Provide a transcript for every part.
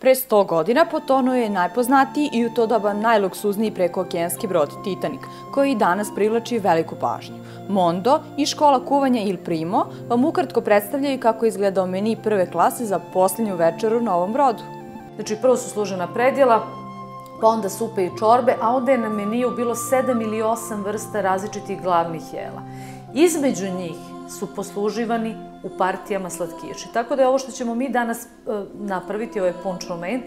Pre 100 godina potonuo je najpoznatiji i u to doba najluksuzniji prekookeanski brod Titanic, koji danas privlači veliku pažnju. Mondo i škola kuvanja Il Primo vam ukratko predstavljaju kako izgledao meni prve klase za posljednju večeru na ovom brodu. Znači, prvo su služena predjela, pa onda supe i čorbe, a onda je na meniju bilo sedam ili osam vrsta različitih glavnih jela. Između njih su posluživani u partijama slatkiši. Tako da je ovo što ćemo mi danas e, napraviti, ovaj punch romaine,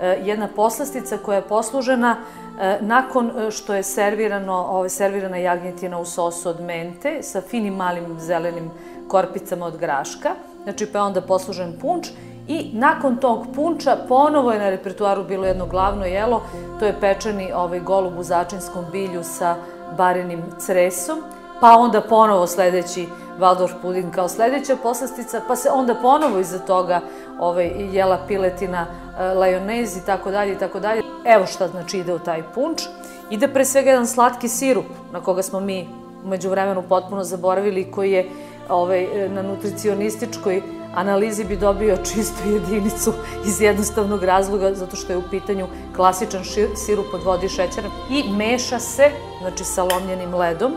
e, jedna poslastica koja je poslužena e, nakon što je servirano, ove, servirana jagnjetina u sosu od mente sa finim malim zelenim korpicama od graška. Znači, pa je onda poslužen punč I nakon tog punča ponovo je na repertuaru bilo jedno glavno jelo, to je pečeni ovaj golub u začinskom bilju sa barenim cresom, pa onda ponovo sledeći Waldorf puding kao sledeća poslastica, pa se onda ponovo iza toga ovaj, jela piletina, e, lajonez i tako dalje i tako dalje. Evo šta znači ide u taj punč. Ide pre svega jedan slatki sirup na koga smo mi umeđu vremenu potpuno zaboravili koji je ovaj, na nutricionističkoj analizi bi dobio čistu jedinicu iz jednostavnog razloga zato što je u pitanju klasičan sirup od vode i šećera i meša se, znači sa lomljenim ledom,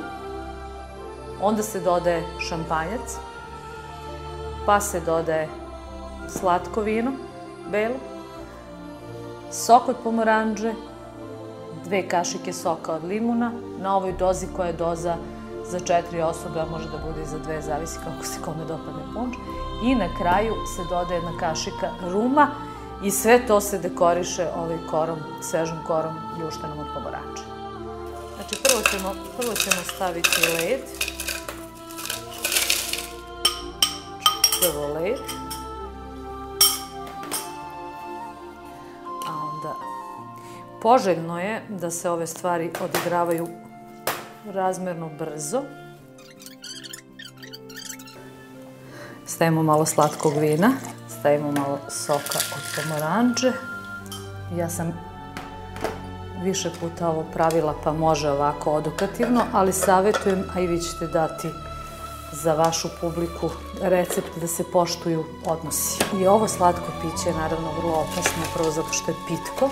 onda se dodaje šampanjac, pa se dodaje slatko vino, belo, sok od pomoranđe, dve kašike soka od limuna, na ovoj dozi koja je doza za četiri osobe, a može da bude i za dve, zavisi kako se kome dopadne punč. I na kraju se dodaje jedna kašika ruma i sve to se dekoriše ovaj korom, svežom korom ljuštenom od pomorača. Znači, prvo ćemo, prvo ćemo staviti led. Led. A onda poželjno je da se ove stvari odigravaju razmerno brzo. Stavimo malo slatkog vina, stavimo malo soka od pomoranđe. Ja sam više puta ovo pravila pa može ovako odokativno, ali savjetujem, a i vi ćete dati za vašu publiku recept da se poštuju odnosi. I ovo slatko piće je naravno vrlo opasno, prvo zato što je pitko,